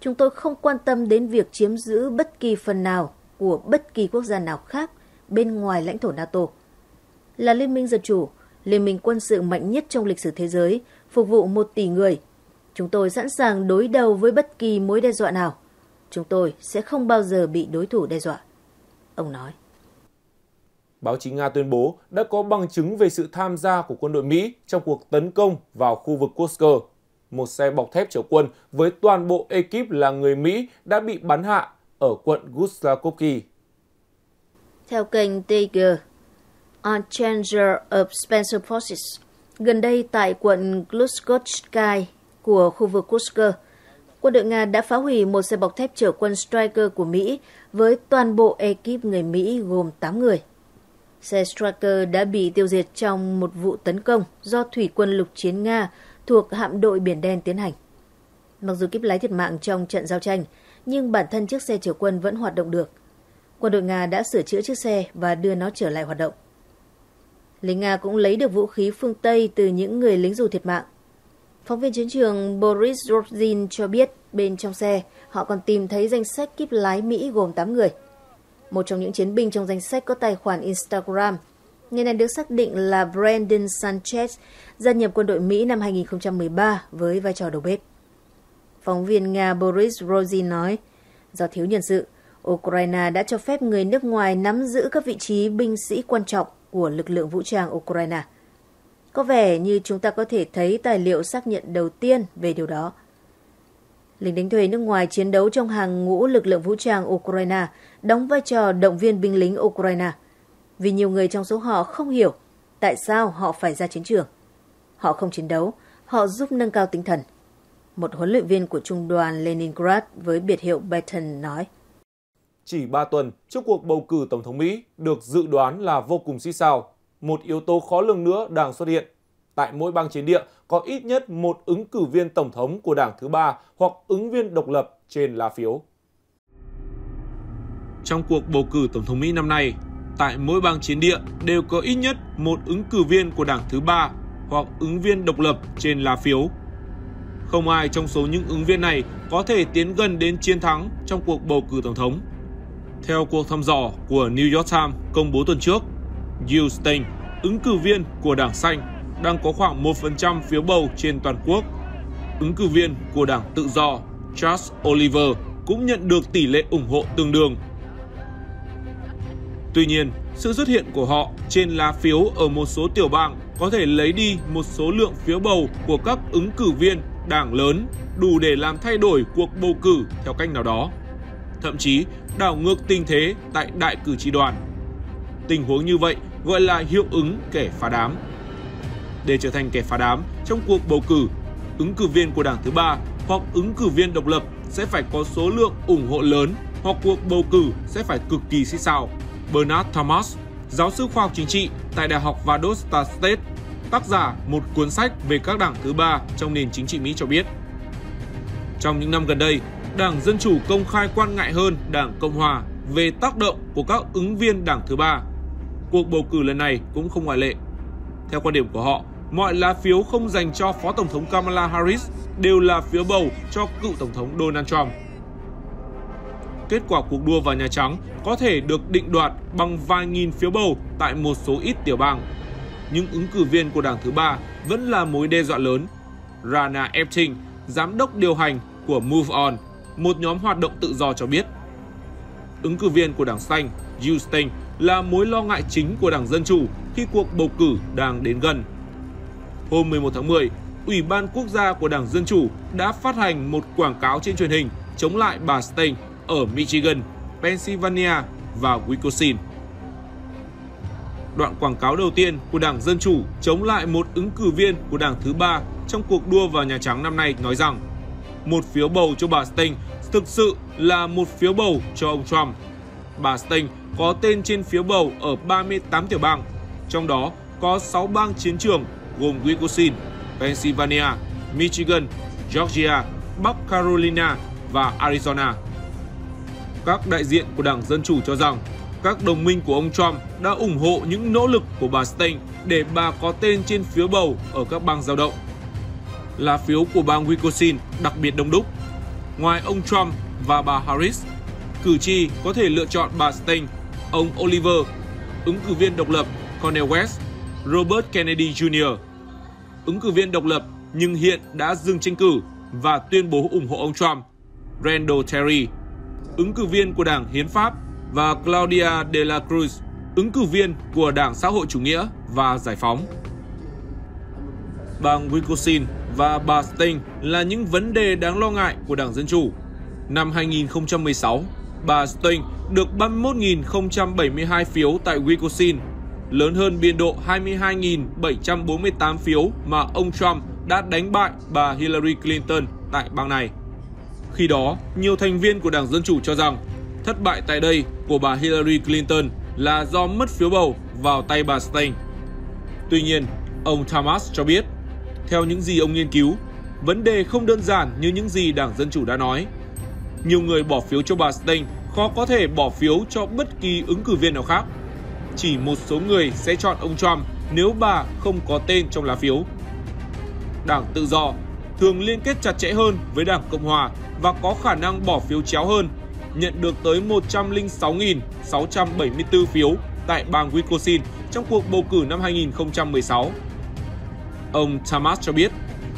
Chúng tôi không quan tâm đến việc chiếm giữ bất kỳ phần nào của bất kỳ quốc gia nào khác bên ngoài lãnh thổ NATO. Là liên minh dân chủ, liên minh quân sự mạnh nhất trong lịch sử thế giới, phục vụ một tỷ người. Chúng tôi sẵn sàng đối đầu với bất kỳ mối đe dọa nào. Chúng tôi sẽ không bao giờ bị đối thủ đe dọa. Ông nói báo chí Nga tuyên bố đã có bằng chứng về sự tham gia của quân đội Mỹ trong cuộc tấn công vào khu vực Kursk. Một xe bọc thép chở quân với toàn bộ ekip là người Mỹ đã bị bắn hạ ở quận Guslakovki. Theo kênh Tiger, on Changer of Spencer Forces, gần đây tại quận Gluskotskai của khu vực Kursk, quân đội Nga đã phá hủy một xe bọc thép chở quân Striker của Mỹ với toàn bộ ekip người Mỹ gồm 8 người. Xe Striker đã bị tiêu diệt trong một vụ tấn công do thủy quân lục chiến Nga thuộc hạm đội Biển Đen tiến hành. Mặc dù kíp lái thiệt mạng trong trận giao tranh, nhưng bản thân chiếc xe chở quân vẫn hoạt động được. Quân đội Nga đã sửa chữa chiếc xe và đưa nó trở lại hoạt động. Lính Nga cũng lấy được vũ khí phương Tây từ những người lính dù thiệt mạng. Phóng viên chiến trường Boris Rodzin cho biết bên trong xe họ còn tìm thấy danh sách kíp lái Mỹ gồm 8 người. Một trong những chiến binh trong danh sách có tài khoản Instagram. Người này được xác định là Brandon Sanchez, gia nhập quân đội Mỹ năm 2013 với vai trò đầu bếp. Phóng viên Nga Boris Rozin nói, do thiếu nhân sự, Ukraine đã cho phép người nước ngoài nắm giữ các vị trí binh sĩ quan trọng của lực lượng vũ trang Ukraine. Có vẻ như chúng ta có thể thấy tài liệu xác nhận đầu tiên về điều đó. Lính đánh thuê nước ngoài chiến đấu trong hàng ngũ lực lượng vũ trang Ukraine đóng vai trò động viên binh lính Ukraine, vì nhiều người trong số họ không hiểu tại sao họ phải ra chiến trường. Họ không chiến đấu, họ giúp nâng cao tinh thần. Một huấn luyện viên của trung đoàn Leningrad với biệt hiệu Baton nói. Chỉ 3 tuần trước cuộc bầu cử Tổng thống Mỹ được dự đoán là vô cùng xí sao, một yếu tố khó lường nữa đang xuất hiện. Tại mỗi bang chiến địa có ít nhất một ứng cử viên tổng thống của đảng thứ ba hoặc ứng viên độc lập trên lá phiếu. Trong cuộc bầu cử Tổng thống Mỹ năm nay, tại mỗi bang chiến địa đều có ít nhất một ứng cử viên của đảng thứ ba hoặc ứng viên độc lập trên lá phiếu. Không ai trong số những ứng viên này có thể tiến gần đến chiến thắng trong cuộc bầu cử tổng thống. Theo cuộc thăm dò của New York Times công bố tuần trước, Jill Stein, ứng cử viên của Đảng Xanh, đang có khoảng 1% phiếu bầu trên toàn quốc. Ứng cử viên của Đảng Tự do Charles Oliver cũng nhận được tỷ lệ ủng hộ tương đương. Tuy nhiên, sự xuất hiện của họ trên lá phiếu ở một số tiểu bang có thể lấy đi một số lượng phiếu bầu của các ứng cử viên đảng lớn đủ để làm thay đổi cuộc bầu cử theo cách nào đó. Thậm chí đảo ngược tình thế tại đại cử tri đoàn. Tình huống như vậy gọi là hiệu ứng kẻ phá đám. Để trở thành kẻ phá đám trong cuộc bầu cử, ứng cử viên của đảng thứ ba hoặc ứng cử viên độc lập sẽ phải có số lượng ủng hộ lớn hoặc cuộc bầu cử sẽ phải cực kỳ xích sao. Bernard Thomas, giáo sư khoa học chính trị tại Đại học Valdosta State, tác giả một cuốn sách về các đảng thứ ba trong nền chính trị Mỹ cho biết. Trong những năm gần đây, Đảng Dân Chủ công khai quan ngại hơn Đảng Cộng Hòa về tác động của các ứng viên Đảng thứ ba. Cuộc bầu cử lần này cũng không ngoại lệ. Theo quan điểm của họ, mọi lá phiếu không dành cho Phó Tổng thống Kamala Harris đều là phiếu bầu cho cựu Tổng thống Donald Trump. Kết quả cuộc đua vào Nhà Trắng có thể được định đoạt bằng vài nghìn phiếu bầu tại một số ít tiểu bang. Nhưng ứng cử viên của đảng thứ ba vẫn là mối đe dọa lớn. Rana Epting, giám đốc điều hành của Move On, một nhóm hoạt động tự do cho biết. Ứng cử viên của Đảng Xanh, Houston, là mối lo ngại chính của Đảng Dân Chủ khi cuộc bầu cử đang đến gần. Hôm 11 tháng 10, Ủy ban Quốc gia của Đảng Dân Chủ đã phát hành một quảng cáo trên truyền hình chống lại bà Stein ở Michigan, Pennsylvania và Wisconsin. Đoạn quảng cáo đầu tiên của Đảng Dân Chủ chống lại một ứng cử viên của Đảng thứ ba trong cuộc đua vào Nhà Trắng năm nay nói rằng một phiếu bầu cho bà Stein thực sự là một phiếu bầu cho ông Trump. Bà Stein có tên trên phiếu bầu ở 38 tiểu bang, trong đó có 6 bang chiến trường gồm Wisconsin, Pennsylvania, Michigan, Georgia, Bắc Carolina và Arizona. Các đại diện của Đảng Dân Chủ cho rằng các đồng minh của ông Trump đã ủng hộ những nỗ lực của bà Stein để bà có tên trên phiếu bầu ở các bang giao động là phiếu của bang Wisconsin đặc biệt đông đúc. Ngoài ông Trump và bà Harris, cử tri có thể lựa chọn bà Stein, ông Oliver, ứng cử viên độc lập Cornel West, Robert Kennedy Jr. Ứng cử viên độc lập nhưng hiện đã dừng tranh cử và tuyên bố ủng hộ ông Trump, Randall Terry, ứng cử viên của Đảng Hiến pháp và Claudia de la Cruz, ứng cử viên của Đảng Xã hội Chủ nghĩa và Giải phóng. Bang Wisconsin và bà Sting là những vấn đề đáng lo ngại của Đảng Dân Chủ. Năm 2016, bà Sting được 31.072 phiếu tại Wisconsin, lớn hơn biên độ 22.748 phiếu mà ông Trump đã đánh bại bà Hillary Clinton tại bang này. Khi đó, nhiều thành viên của Đảng Dân Chủ cho rằng thất bại tại đây của bà Hillary Clinton là do mất phiếu bầu vào tay bà Stein. Tuy nhiên, ông Thomas cho biết, theo những gì ông nghiên cứu, vấn đề không đơn giản như những gì Đảng Dân Chủ đã nói. Nhiều người bỏ phiếu cho bà Stein khó có thể bỏ phiếu cho bất kỳ ứng cử viên nào khác. Chỉ một số người sẽ chọn ông Trump nếu bà không có tên trong lá phiếu. Đảng Tự do thường liên kết chặt chẽ hơn với Đảng Cộng Hòa và có khả năng bỏ phiếu chéo hơn, nhận được tới 106.674 phiếu tại bang Wisconsin trong cuộc bầu cử năm 2016. Ông Thomas cho biết,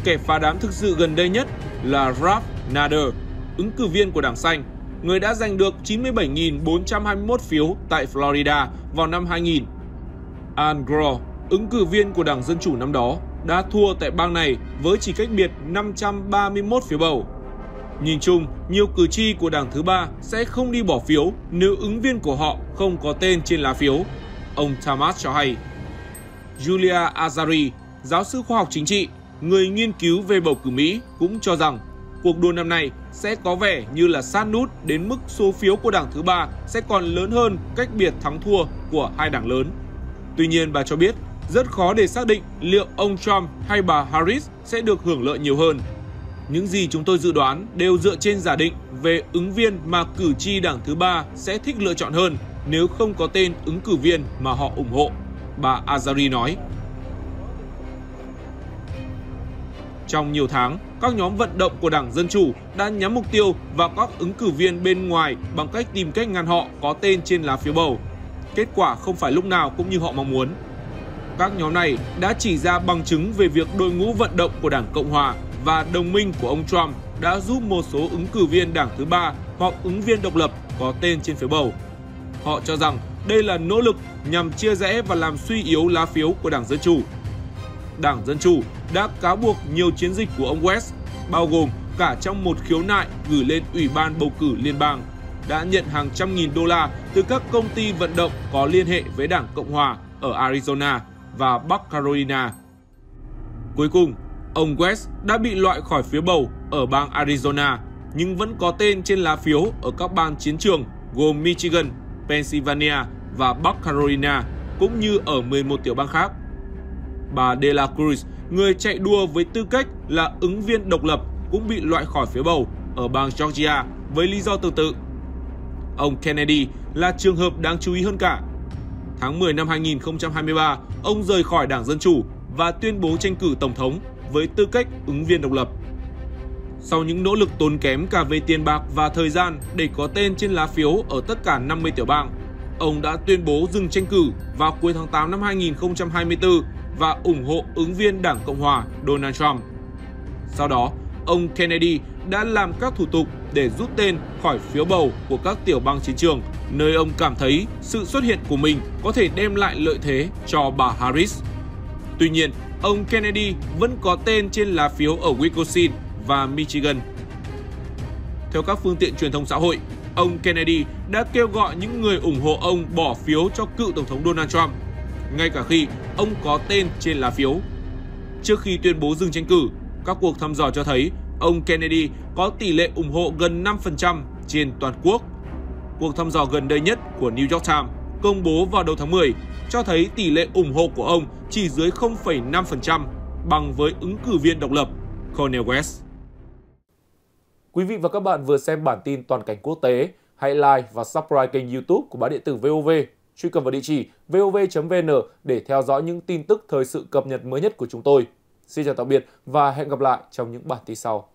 kẻ phá đám thực sự gần đây nhất là Ralph Nader, ứng cử viên của Đảng Xanh, người đã giành được 97.421 phiếu tại Florida vào năm 2000. Al Gore, ứng cử viên của Đảng Dân Chủ năm đó, đã thua tại bang này với chỉ cách biệt 531 phiếu bầu. Nhìn chung, nhiều cử tri của Đảng thứ ba sẽ không đi bỏ phiếu nếu ứng viên của họ không có tên trên lá phiếu. Ông Thomas cho hay. Julia Azari, giáo sư khoa học chính trị, người nghiên cứu về bầu cử Mỹ cũng cho rằng cuộc đua năm nay sẽ có vẻ như là sát nút đến mức số phiếu của đảng thứ ba sẽ còn lớn hơn cách biệt thắng thua của hai đảng lớn. Tuy nhiên bà cho biết rất khó để xác định liệu ông Trump hay bà Harris sẽ được hưởng lợi nhiều hơn. Những gì chúng tôi dự đoán đều dựa trên giả định về ứng viên mà cử tri đảng thứ ba sẽ thích lựa chọn hơn nếu không có tên ứng cử viên mà họ ủng hộ, bà Azari nói. Trong nhiều tháng, các nhóm vận động của Đảng Dân Chủ đã nhắm mục tiêu vào các ứng cử viên bên ngoài bằng cách tìm cách ngăn họ có tên trên lá phiếu bầu. Kết quả không phải lúc nào cũng như họ mong muốn. Các nhóm này đã chỉ ra bằng chứng về việc đội ngũ vận động của Đảng Cộng Hòa và đồng minh của ông Trump đã giúp một số ứng cử viên đảng thứ ba hoặc ứng viên độc lập có tên trên phiếu bầu. Họ cho rằng đây là nỗ lực nhằm chia rẽ và làm suy yếu lá phiếu của Đảng Dân Chủ. Đảng Dân Chủ đã cáo buộc nhiều chiến dịch của ông West, bao gồm cả trong một khiếu nại gửi lên Ủy ban bầu cử liên bang, đã nhận hàng trăm nghìn đô la từ các công ty vận động có liên hệ với Đảng Cộng Hòa ở Arizona và Bắc Carolina. Cuối cùng, ông West đã bị loại khỏi phiếu bầu ở bang Arizona, nhưng vẫn có tên trên lá phiếu ở các bang chiến trường gồm Michigan, Pennsylvania và Bắc Carolina, cũng như ở 11 tiểu bang khác. Bà De La Cruz, người chạy đua với tư cách là ứng viên độc lập, cũng bị loại khỏi phiếu bầu ở bang Georgia với lý do tương tự. Ông Kennedy là trường hợp đáng chú ý hơn cả. Tháng 10 năm 2023, ông rời khỏi Đảng Dân Chủ và tuyên bố tranh cử Tổng thống với tư cách ứng viên độc lập. Sau những nỗ lực tốn kém cả về tiền bạc và thời gian để có tên trên lá phiếu ở tất cả 50 tiểu bang, ông đã tuyên bố dừng tranh cử vào cuối tháng 8 năm 2024 và ủng hộ ứng viên Đảng Cộng Hòa Donald Trump. Sau đó, ông Kennedy đã làm các thủ tục để rút tên khỏi phiếu bầu của các tiểu bang chiến trường, nơi ông cảm thấy sự xuất hiện của mình có thể đem lại lợi thế cho bà Harris. Tuy nhiên, ông Kennedy vẫn có tên trên lá phiếu ở Wisconsin và Michigan. Theo các phương tiện truyền thông xã hội, ông Kennedy đã kêu gọi những người ủng hộ ông bỏ phiếu cho cựu Tổng thống Donald Trump, ngay cả khi ông có tên trên lá phiếu. Trước khi tuyên bố dừng tranh cử, các cuộc thăm dò cho thấy ông Kennedy có tỷ lệ ủng hộ gần 5% trên toàn quốc. Cuộc thăm dò gần đây nhất của New York Times công bố vào đầu tháng 10 cho thấy tỷ lệ ủng hộ của ông chỉ dưới 0,5% bằng với ứng cử viên độc lập Cornel West. Quý vị và các bạn vừa xem bản tin toàn cảnh quốc tế. Hãy like và subscribe kênh YouTube của báo điện tử VOV. Truy cập vào địa chỉ vov.vn để theo dõi những tin tức thời sự cập nhật mới nhất của chúng tôi. Xin chào tạm biệt và hẹn gặp lại trong những bản tin sau.